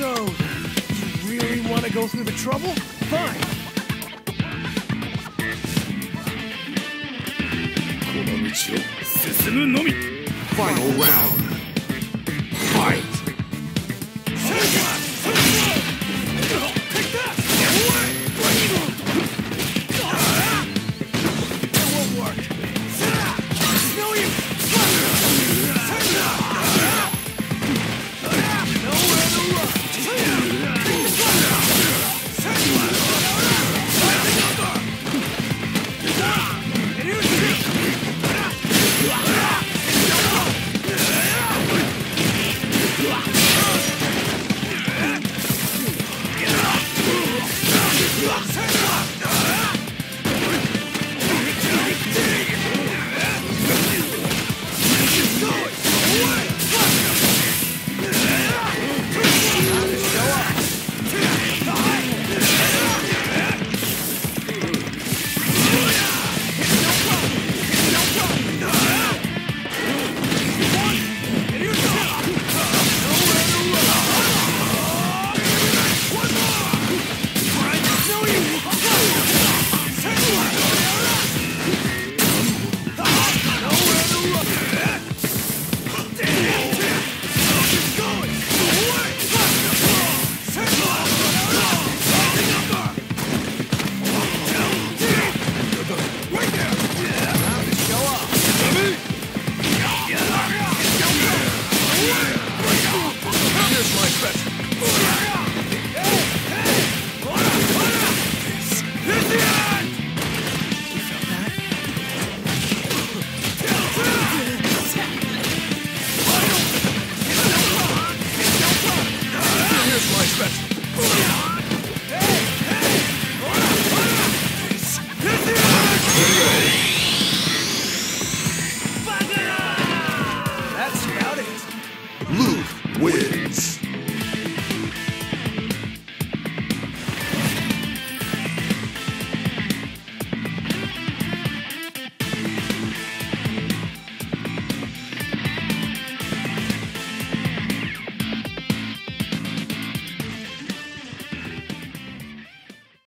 So, you really want to go through the trouble? Fine. Final round. Fight!